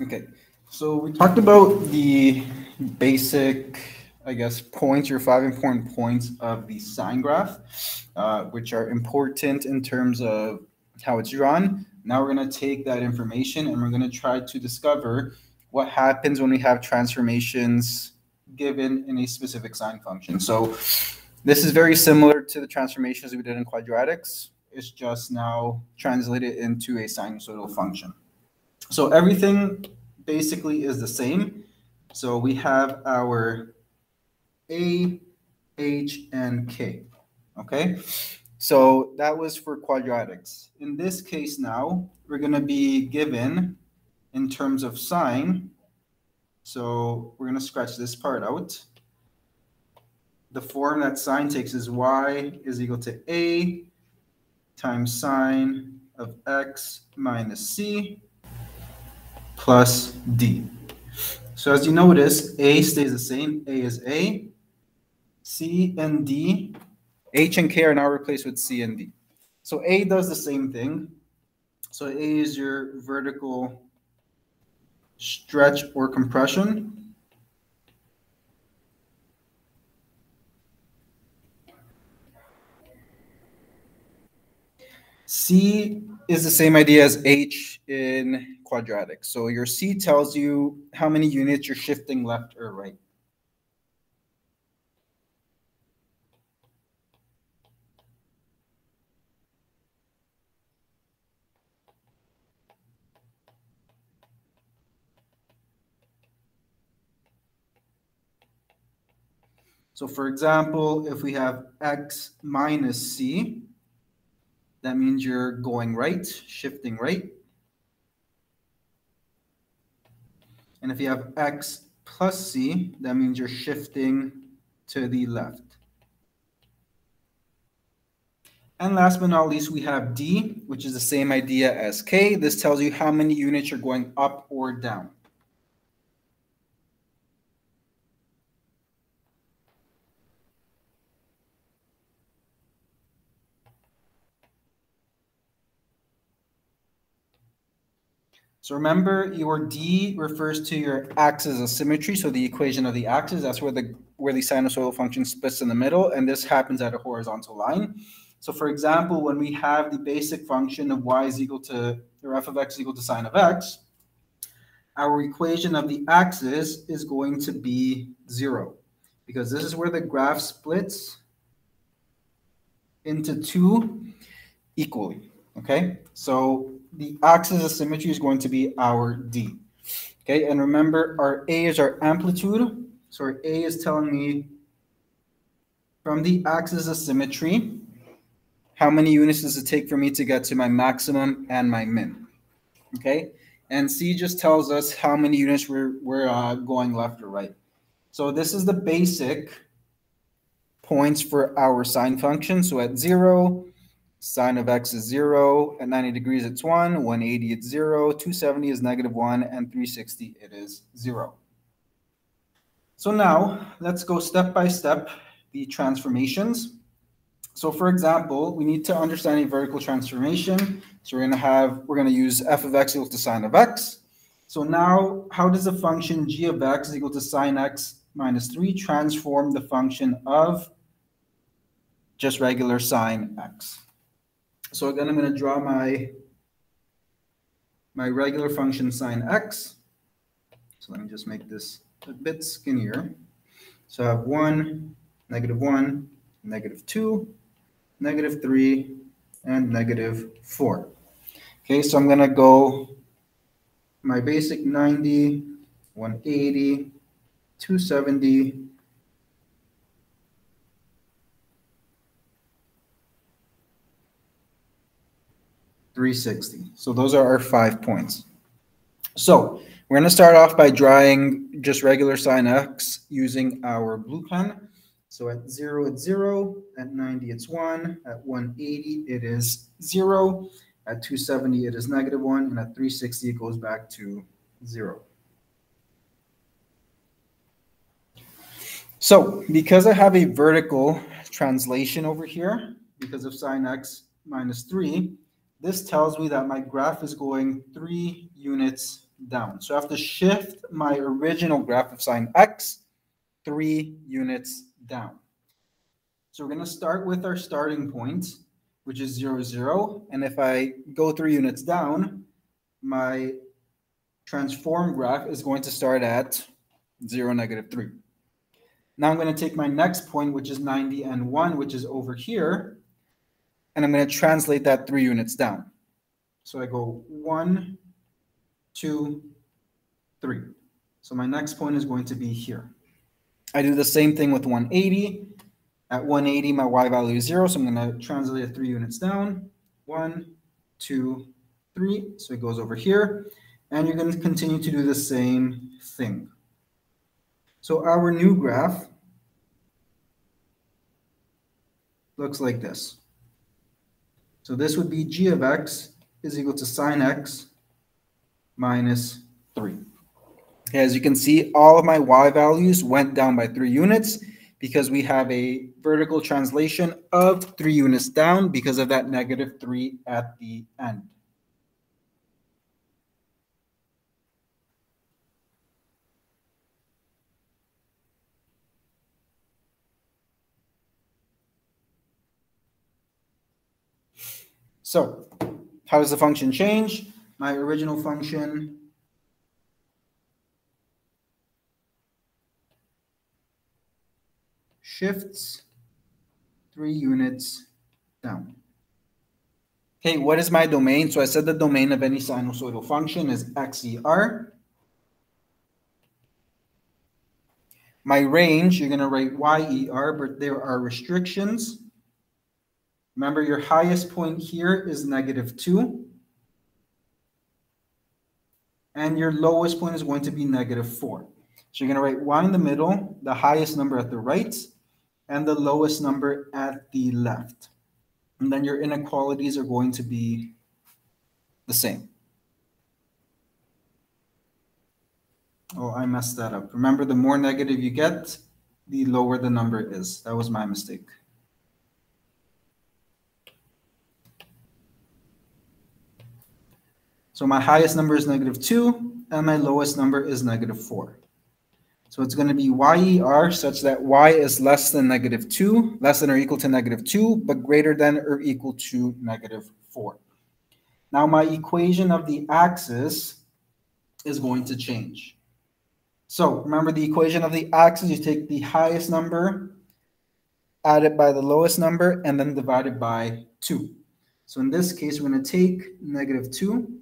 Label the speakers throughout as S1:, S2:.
S1: Okay, so we talked about the basic, I guess, points or five important points of the sine graph, uh, which are important in terms of how it's drawn. Now we're going to take that information and we're going to try to discover what happens when we have transformations given in a specific sine function. So this is very similar to the transformations we did in quadratics. It's just now translated into a sinusoidal function. So everything basically is the same. So we have our A, H, and K, okay? So that was for quadratics. In this case now, we're gonna be given in terms of sine. So we're gonna scratch this part out. The form that sine takes is y is equal to A times sine of x minus c plus D. So as you notice, A stays the same. A is A. C and D, H and K are now replaced with C and D. So A does the same thing. So A is your vertical stretch or compression. C is the same idea as H in quadratic. So your C tells you how many units you're shifting left or right. So for example, if we have x minus c, that means you're going right, shifting right. And if you have x plus c, that means you're shifting to the left. And last but not least, we have d, which is the same idea as k. This tells you how many units you're going up or down. So remember your D refers to your axis of symmetry. So the equation of the axis, that's where the where the sinusoidal function splits in the middle. And this happens at a horizontal line. So for example, when we have the basic function of y is equal to, or f of x is equal to sine of x, our equation of the axis is going to be zero because this is where the graph splits into two equally, okay? So the axis of symmetry is going to be our D. Okay, and remember our A is our amplitude. So our A is telling me from the axis of symmetry, how many units does it take for me to get to my maximum and my min? Okay, and C just tells us how many units we're, we're uh, going left or right. So this is the basic points for our sine function. So at zero, Sine of x is 0. At 90 degrees, it's 1. 180, it's 0. 270 is negative 1. And 360, it is 0. So now, let's go step by step the transformations. So for example, we need to understand a vertical transformation. So we're going to have, we're going to use f of x equal to sine of x. So now, how does the function g of x is equal to sine x minus 3 transform the function of just regular sine x? So again, I'm going to draw my, my regular function sine x. So let me just make this a bit skinnier. So I have 1, negative 1, negative 2, negative 3, and negative 4. Okay, so I'm going to go my basic 90, 180, 270, 360. So those are our five points. So we're going to start off by drawing just regular sine x using our blue pen. So at 0, it's 0. At 90, it's 1. At 180, it is 0. At 270, it is negative 1. And at 360, it goes back to 0. So because I have a vertical translation over here, because of sine x minus 3, this tells me that my graph is going three units down. So I have to shift my original graph of sine x three units down. So we're going to start with our starting point, which is 0, 0. And if I go three units down, my transform graph is going to start at 0, negative 3. Now I'm going to take my next point, which is 90 and 1, which is over here, and I'm going to translate that three units down. So I go one, two, three. So my next point is going to be here. I do the same thing with 180. At 180, my y value is 0, so I'm going to translate it three units down. One, two, three. So it goes over here. And you're going to continue to do the same thing. So our new graph looks like this. So this would be g of x is equal to sine x minus 3. As you can see, all of my y values went down by 3 units because we have a vertical translation of 3 units down because of that negative 3 at the end. So how does the function change? My original function shifts three units down. Okay, what is my domain? So I said the domain of any sinusoidal function is xer. My range, you're going to write yer, but there are restrictions. Remember, your highest point here is negative 2. And your lowest point is going to be negative 4. So you're going to write y in the middle, the highest number at the right, and the lowest number at the left. And then your inequalities are going to be the same. Oh, I messed that up. Remember, the more negative you get, the lower the number is. That was my mistake. So my highest number is negative 2, and my lowest number is negative 4. So it's going to be yer such that y is less than negative 2, less than or equal to negative 2, but greater than or equal to negative 4. Now my equation of the axis is going to change. So remember the equation of the axis, you take the highest number, add it by the lowest number, and then divide it by 2. So in this case, we're going to take negative 2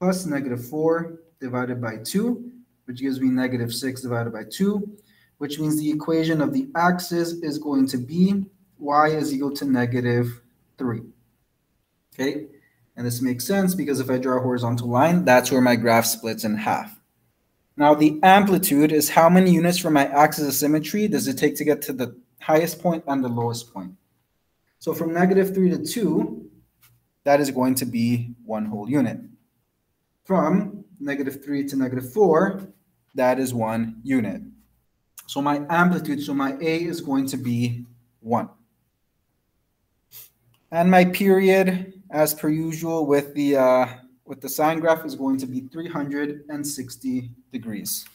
S1: plus negative 4 divided by 2, which gives me negative 6 divided by 2, which means the equation of the axis is going to be y is equal to negative 3. Okay, and this makes sense because if I draw a horizontal line, that's where my graph splits in half. Now the amplitude is how many units from my axis of symmetry does it take to get to the highest point and the lowest point. So from negative 3 to 2, that is going to be one whole unit from negative 3 to negative 4, that is one unit. So my amplitude, so my A is going to be 1. And my period, as per usual with the, uh, with the sine graph, is going to be 360 degrees.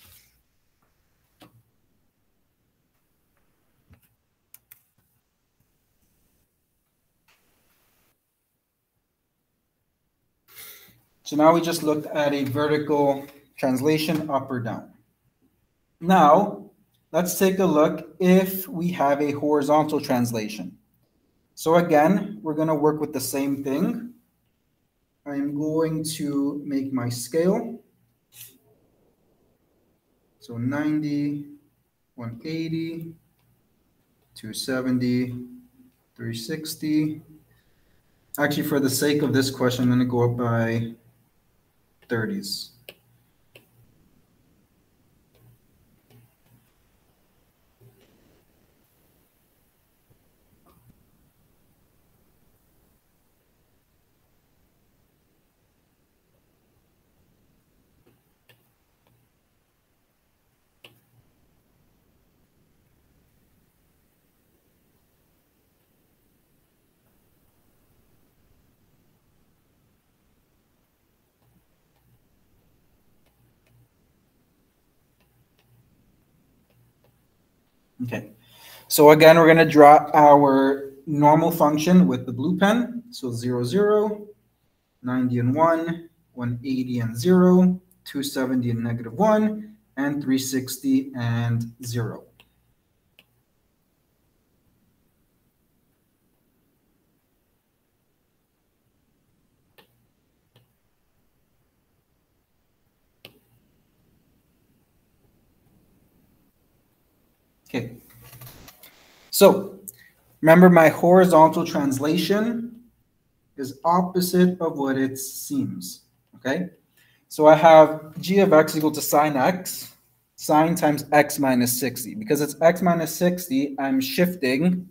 S1: So now we just looked at a vertical translation up or down. Now, let's take a look if we have a horizontal translation. So again, we're going to work with the same thing. I'm going to make my scale. So 90, 180, 270, 360. Actually, for the sake of this question, I'm going to go up by 30s. Okay. So again, we're going to draw our normal function with the blue pen. So 0, 0, 90 and 1, 180 and 0, 270 and negative 1, and 360 and 0. Okay. So remember my horizontal translation is opposite of what it seems. Okay. So I have g of x equal to sine x, sine times x minus 60. Because it's x minus 60, I'm shifting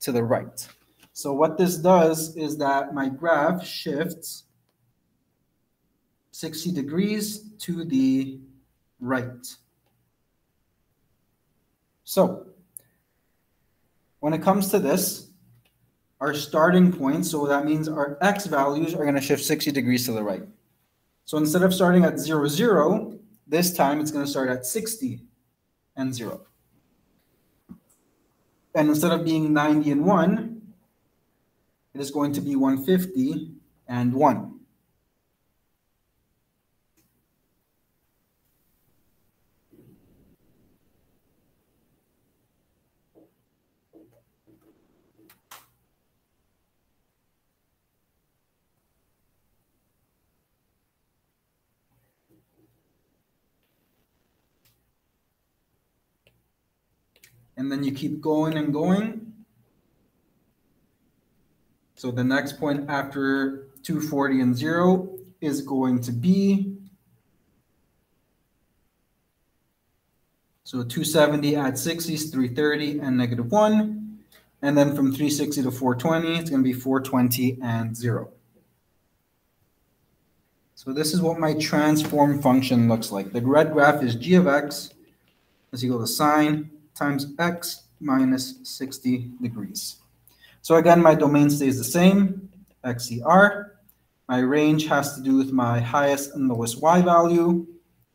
S1: to the right. So what this does is that my graph shifts 60 degrees to the right. So when it comes to this, our starting point, so that means our x values are going to shift 60 degrees to the right. So instead of starting at 0, 0, this time it's going to start at 60 and 0. And instead of being 90 and 1, it is going to be 150 and 1. And then you keep going and going. So the next point after 240 and 0 is going to be So 270 at 60 is 330 and negative 1. And then from 360 to 420, it's going to be 420 and 0. So this is what my transform function looks like. The red graph is g of x is equal to sine times x minus 60 degrees. So again, my domain stays the same, XCR. My range has to do with my highest and lowest y value.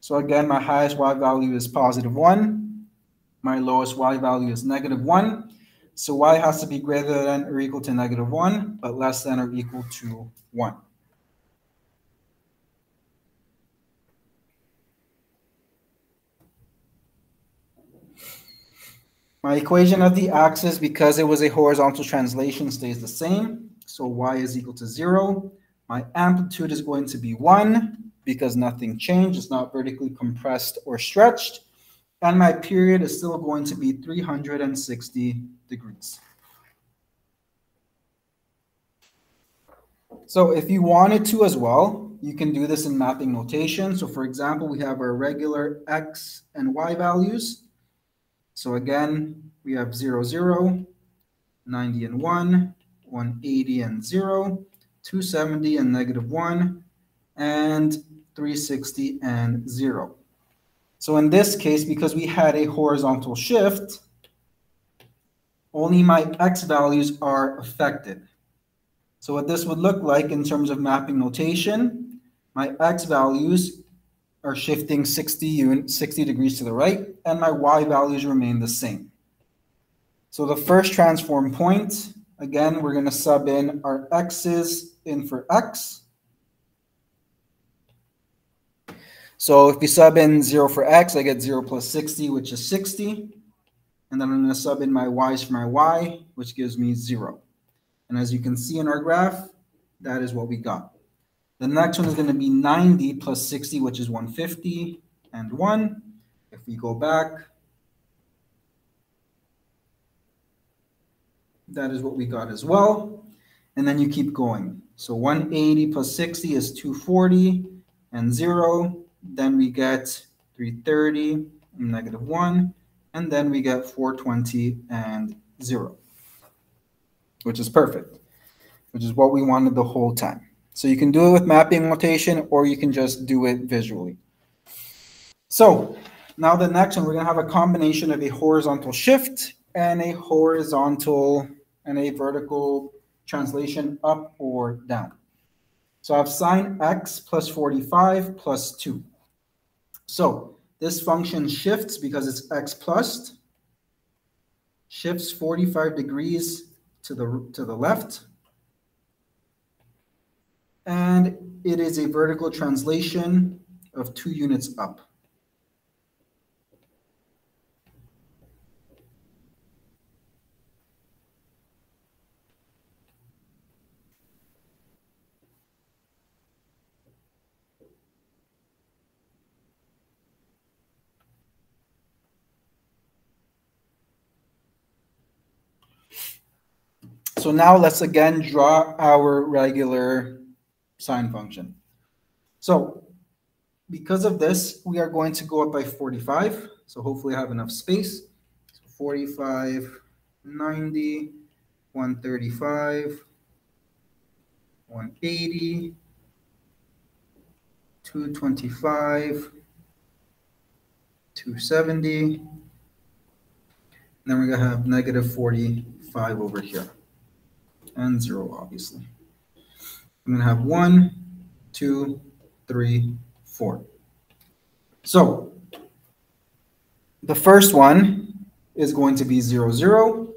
S1: So again, my highest y value is positive 1. My lowest y value is negative 1. So y has to be greater than or equal to negative 1, but less than or equal to 1. My equation of the axis, because it was a horizontal translation, stays the same. So y is equal to 0. My amplitude is going to be 1 because nothing changed. It's not vertically compressed or stretched. And my period is still going to be 360 degrees. So if you wanted to as well, you can do this in mapping notation. So for example, we have our regular x and y values. So again, we have 0, 0, 90 and 1, 180 and 0, 270 and negative 1, and 360 and 0. So in this case, because we had a horizontal shift, only my x values are affected. So what this would look like in terms of mapping notation, my x values are shifting 60, un 60 degrees to the right, and my y values remain the same. So the first transform point, again, we're going to sub in our x's in for x. So if we sub in 0 for x, I get 0 plus 60, which is 60. And then I'm going to sub in my y's for my y, which gives me 0. And as you can see in our graph, that is what we got. The next one is going to be 90 plus 60, which is 150 and 1. If we go back, that is what we got as well. And then you keep going. So 180 plus 60 is 240 and 0. Then we get 330 and negative 1. And then we get 420 and 0, which is perfect, which is what we wanted the whole time. So you can do it with mapping notation or you can just do it visually. So now the next one, we're going to have a combination of a horizontal shift and a horizontal and a vertical translation up or down. So I have sine x plus 45 plus 2. So this function shifts because it's x plus. shifts 45 degrees to the, to the left. And it is a vertical translation of two units up. So now let's again draw our regular sine function. So because of this, we are going to go up by 45. So hopefully I have enough space. So 45, 90, 135, 180, 225, 270. And then we're going to have negative 45 over here and zero, obviously. I'm gonna have one, two, three, four. So the first one is going to be zero, zero.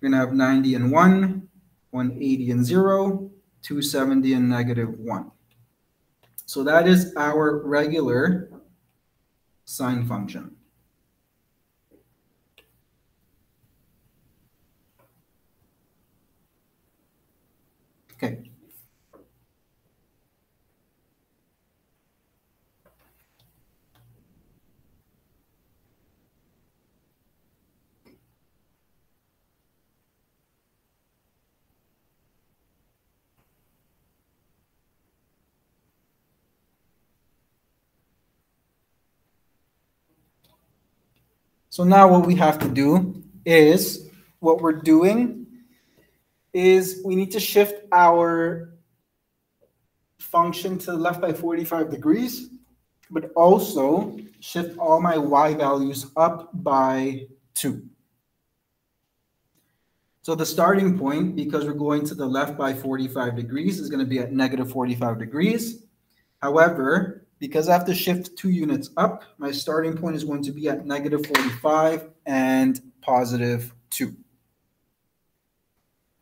S1: We're gonna have 90 and one, 180 and zero, 270 and negative one. So that is our regular sine function. Okay. So now what we have to do is what we're doing is we need to shift our function to the left by 45 degrees, but also shift all my y values up by 2. So the starting point, because we're going to the left by 45 degrees, is going to be at negative 45 degrees. However, because I have to shift two units up, my starting point is going to be at negative 45 and positive 2.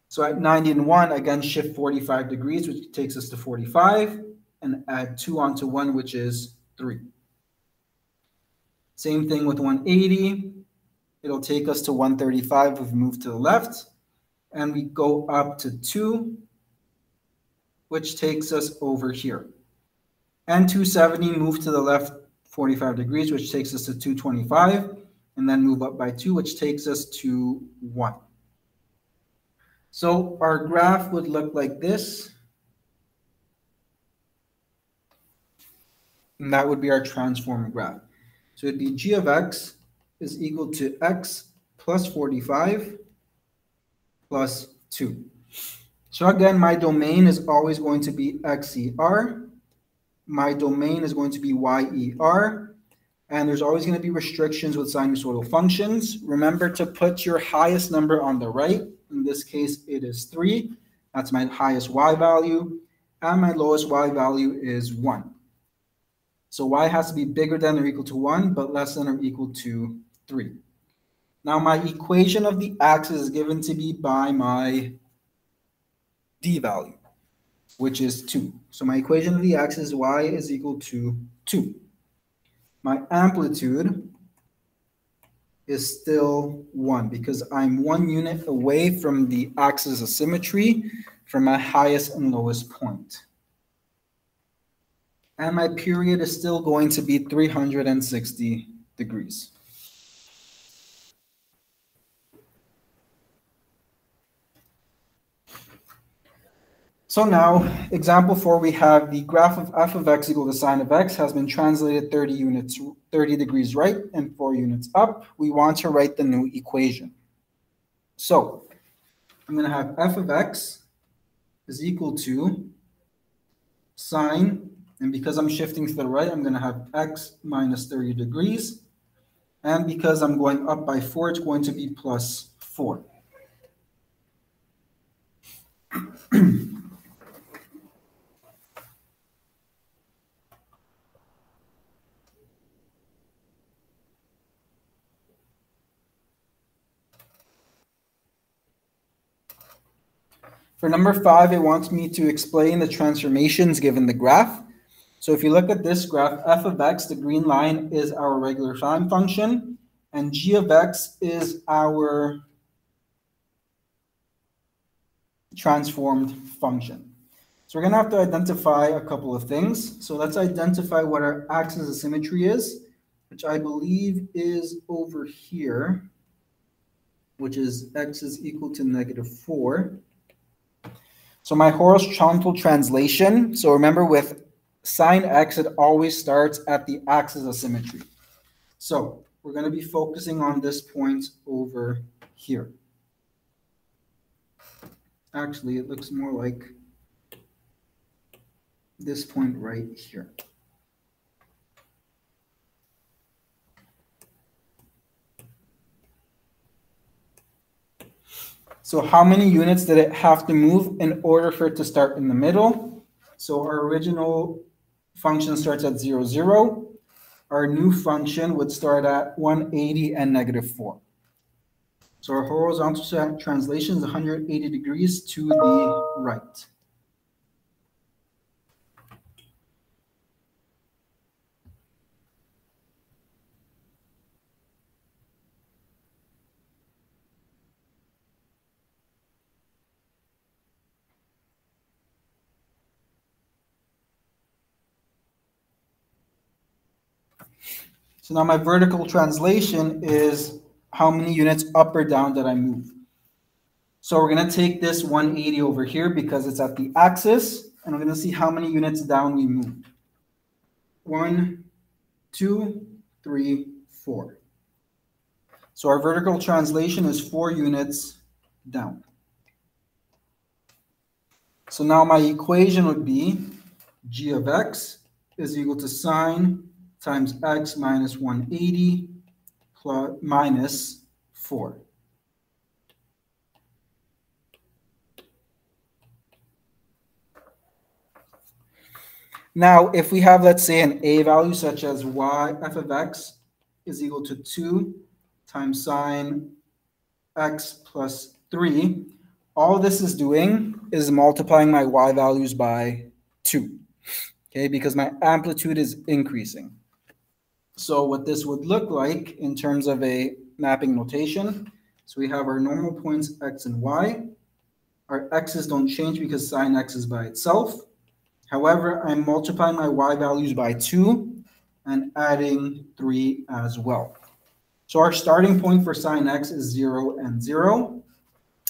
S1: So at 90 and 1, again, shift 45 degrees, which takes us to 45, and add 2 onto 1, which is 3. Same thing with 180. It'll take us to 135 if we move to the left. And we go up to 2, which takes us over here. And 270, move to the left 45 degrees, which takes us to 225. And then move up by 2, which takes us to 1. So our graph would look like this. And that would be our transform graph. So it'd be g of x is equal to x plus 45 plus 2. So again, my domain is always going to be xer. My domain is going to be yer. And there's always going to be restrictions with sinusoidal functions. Remember to put your highest number on the right in this case, it is 3. That's my highest y value. And my lowest y value is 1. So y has to be bigger than or equal to 1, but less than or equal to 3. Now my equation of the axis is given to be by my d value, which is 2. So my equation of the axis is y is equal to 2. My amplitude is still one because I'm one unit away from the axis of symmetry from my highest and lowest point. And my period is still going to be 360 degrees. So now, example four, we have the graph of f of x equal to sine of x has been translated 30 units, 30 degrees right and four units up. We want to write the new equation. So I'm going to have f of x is equal to sine, and because I'm shifting to the right, I'm going to have x minus 30 degrees. And because I'm going up by 4, it's going to be plus 4. For number five, it wants me to explain the transformations given the graph. So if you look at this graph, f of x, the green line, is our regular time function, and g of x is our transformed function. So we're going to have to identify a couple of things. So let's identify what our axis of symmetry is, which I believe is over here, which is x is equal to negative 4. So my horizontal translation, so remember with sine x, it always starts at the axis of symmetry. So we're going to be focusing on this point over here. Actually, it looks more like this point right here. So how many units did it have to move in order for it to start in the middle? So our original function starts at 0, 0. Our new function would start at 180 and negative 4. So our horizontal translation is 180 degrees to the right. So now my vertical translation is how many units up or down did I move? So we're to take this 180 over here because it's at the axis, and we're to see how many units down we moved. One, two, three, four. So our vertical translation is four units down. So now my equation would be g of x is equal to sine times x minus 180 plus minus 4. Now, if we have, let's say, an a value such as y f of x is equal to 2 times sine x plus 3, all this is doing is multiplying my y values by 2, okay, because my amplitude is increasing. So what this would look like in terms of a mapping notation, so we have our normal points x and y. Our x's don't change because sine x is by itself. However, I'm multiplying my y values by 2 and adding 3 as well. So our starting point for sine x is 0 and 0.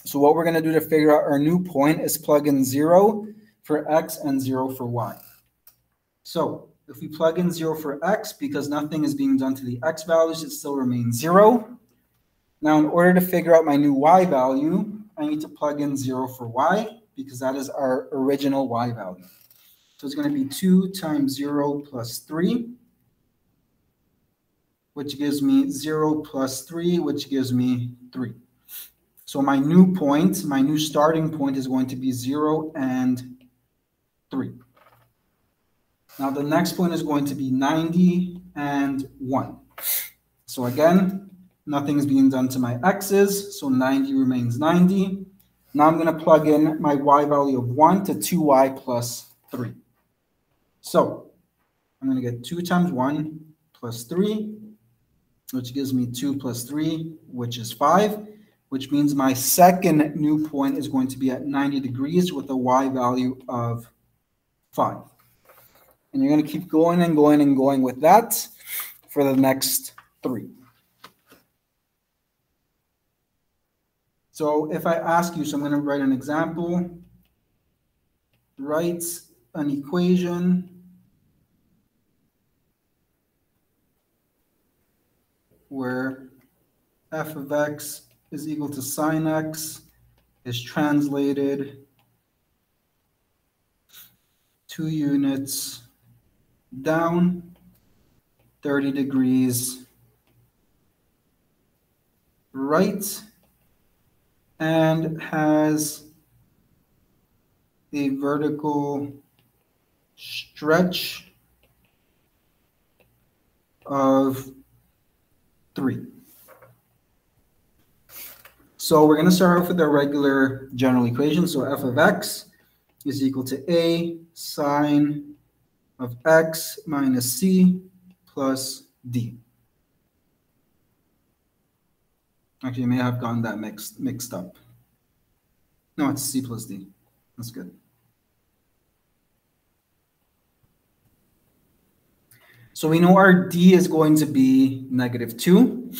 S1: So what we're going to do to figure out our new point is plug in 0 for x and 0 for y. So if we plug in 0 for x, because nothing is being done to the x values, it still remains 0. Now, in order to figure out my new y value, I need to plug in 0 for y, because that is our original y value. So it's going to be 2 times 0 plus 3, which gives me 0 plus 3, which gives me 3. So my new point, my new starting point is going to be 0 and 3. Now the next point is going to be 90 and 1. So again, nothing is being done to my x's, so 90 remains 90. Now I'm going to plug in my y value of 1 to 2y plus 3. So I'm going to get 2 times 1 plus 3, which gives me 2 plus 3, which is 5, which means my second new point is going to be at 90 degrees with a y value of 5. And you're going to keep going and going and going with that for the next three. So if I ask you, so I'm going to write an example, write an equation where f of x is equal to sine x is translated two units down 30 degrees right and has a vertical stretch of three. So we're going to start off with our regular general equation. So f of x is equal to a sine of x minus c plus d. Actually, I may have gotten that mixed mixed up. No, it's c plus d. That's good. So we know our d is going to be negative 2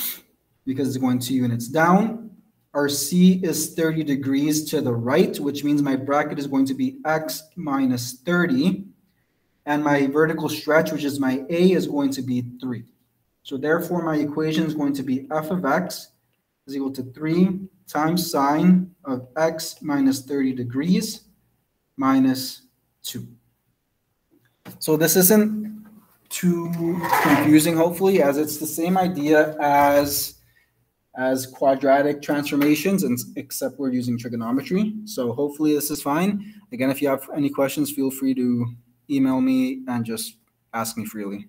S1: because it's going two units down. Our c is 30 degrees to the right, which means my bracket is going to be x minus 30. And my vertical stretch, which is my a, is going to be 3. So therefore, my equation is going to be f of x is equal to 3 times sine of x minus 30 degrees minus 2. So this isn't too confusing, hopefully, as it's the same idea as as quadratic transformations, and except we're using trigonometry. So hopefully this is fine. Again, if you have any questions, feel free to email me and just ask me freely.